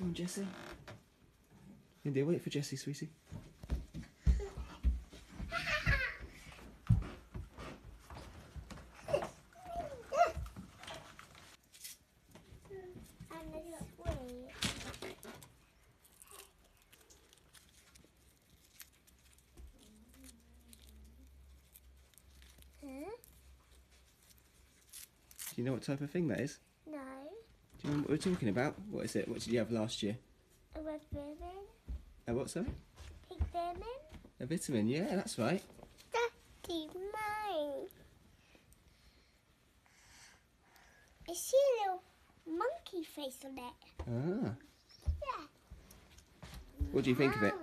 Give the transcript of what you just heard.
Come on, Jesse. India, wait for Jesse, sweetie. And a sweet. Huh? Do you know what type of thing that is? Do you know what we're talking about? What is it? What did you have last year? A red ribbon. A what, sorry? Pink ribbon. A vitamin, yeah, that's right. Daddy, mine. I see a little monkey face on it. Ah. Yeah. What do you think of it?